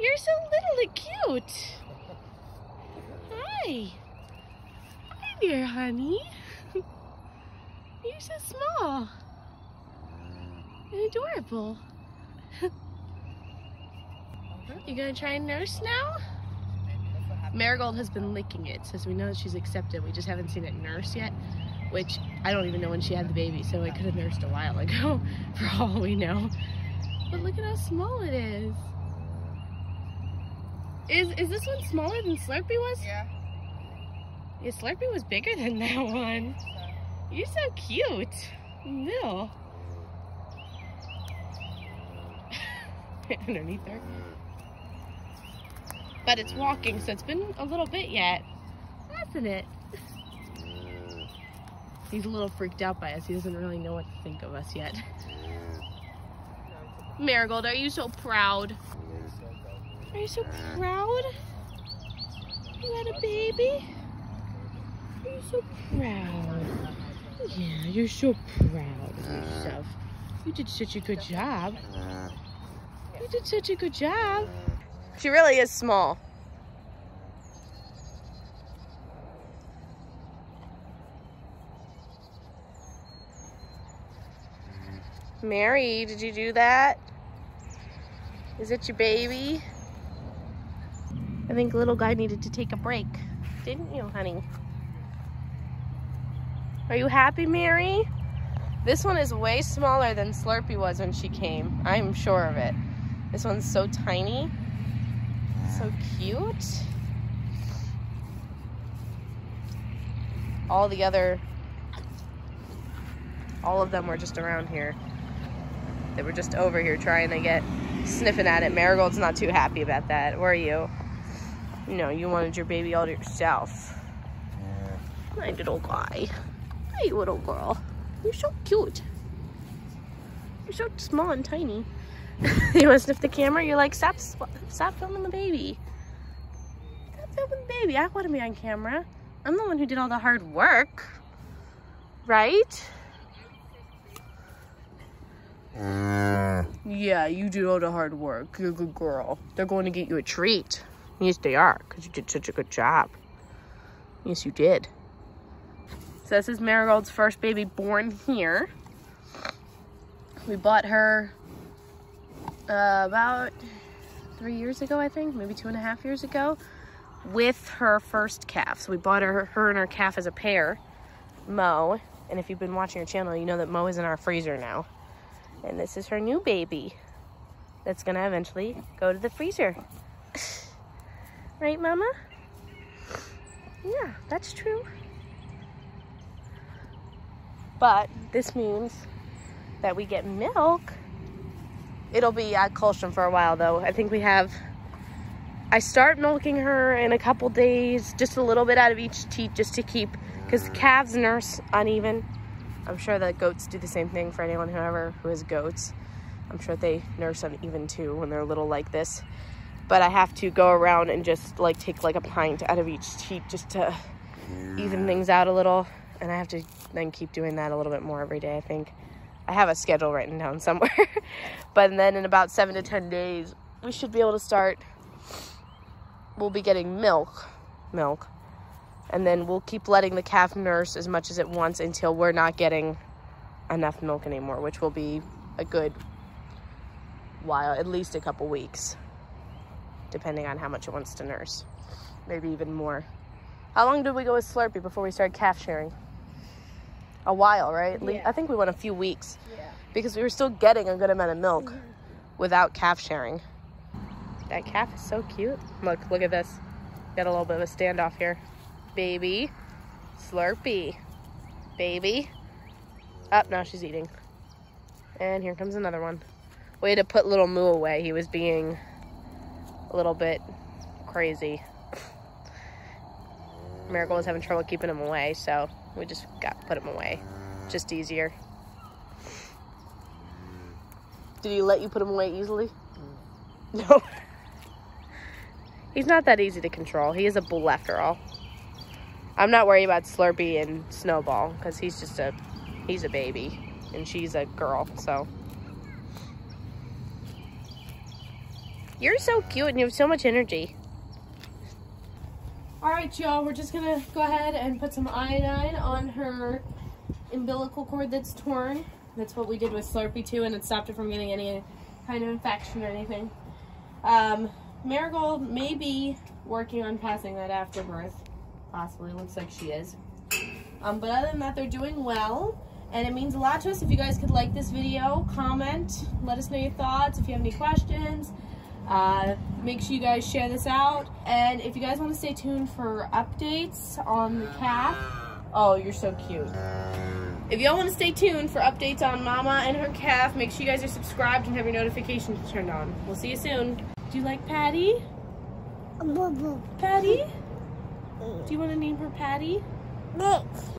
You're so little and cute. Hi. Hi there, honey. You're so small and adorable. you gonna try and nurse now? Marigold has been licking it, so we know that she's accepted. We just haven't seen it nurse yet, which I don't even know when she had the baby, so it could have nursed a while ago, for all we know. But look at how small it is. Is is this one smaller than Slurpee was? Yeah. Yeah, Slurpee was bigger than that one. You're so cute. No. Underneath her. But it's walking, so it's been a little bit yet. Hasn't it? He's a little freaked out by us. He doesn't really know what to think of us yet. Marigold, are you so proud? Are you so proud? You had a baby? Are you so proud? Yeah, you're so proud of yourself. You did such a good job. You did such a good job. She really is small. Mary, did you do that? Is it your baby? I think little guy needed to take a break. Didn't you, honey? Are you happy, Mary? This one is way smaller than Slurpee was when she came. I'm sure of it. This one's so tiny. So cute. All the other, all of them were just around here. They were just over here trying to get, sniffing at it. Marigold's not too happy about that, were you? No, you wanted your baby all to yourself. My little guy. Hey, little girl. You're so cute. You're so small and tiny. you want to sniff the camera? You're like, stop, stop filming the baby. Stop filming the baby. I want to be on camera. I'm the one who did all the hard work. Right? Mm. Yeah, you did all the hard work. You're a good girl. They're going to get you a treat. Yes, they are, because you did such a good job. Yes, you did. So this is Marigold's first baby born here. We bought her uh, about three years ago, I think, maybe two and a half years ago, with her first calf. So we bought her, her and her calf as a pair, Mo. And if you've been watching our channel, you know that Mo is in our freezer now. And this is her new baby that's gonna eventually go to the freezer. Right, Mama? Yeah, that's true. But this means that we get milk. It'll be at colostrum for a while though. I think we have, I start milking her in a couple days, just a little bit out of each teat just to keep, because calves nurse uneven. I'm sure that goats do the same thing for anyone who ever who has goats. I'm sure they nurse uneven too when they're little like this. But I have to go around and just like take like a pint out of each teat just to even things out a little. And I have to then keep doing that a little bit more every day, I think. I have a schedule written down somewhere. but then in about seven to 10 days, we should be able to start, we'll be getting milk, milk. And then we'll keep letting the calf nurse as much as it wants until we're not getting enough milk anymore, which will be a good while, at least a couple weeks, depending on how much it wants to nurse. Maybe even more. How long did we go with Slurpee before we started calf sharing? A while, right? Yeah. I think we went a few weeks Yeah. because we were still getting a good amount of milk mm-hmm. without calf sharing. That calf is so cute. Look, look at this. Got a little bit of a standoff here. Baby, Slurpee, baby. Up, now she's eating. And here comes another one. Way to put little Moo away. He was being a little bit crazy. Miracle was having trouble keeping him away, so we just got put him away. Just easier. Did he let you put him away easily? Mm. No. He's not that easy to control. He is a bull after all. I'm not worried about Slurpee and Snowball because he's just a he's a baby and she's a girl, so You're so cute and you have so much energy. All right, y'all, we're just gonna go ahead and put some iodine on her umbilical cord that's torn. That's what we did with Slurpee too, and it stopped her from getting any kind of infection or anything. Um, Marigold may be working on passing that after birth. Possibly, looks like she is. Um, but other than that, they're doing well. And it means a lot to us if you guys could like this video, comment, let us know your thoughts, if you have any questions. Uh, make sure you guys share this out. And if you guys want to stay tuned for updates on the calf, oh, you're so cute. If y'all want to stay tuned for updates on Mama and her calf, make sure you guys are subscribed and have your notifications turned on. We'll see you soon. Do you like Patty? Patty? Do you want to name her Patty? Next.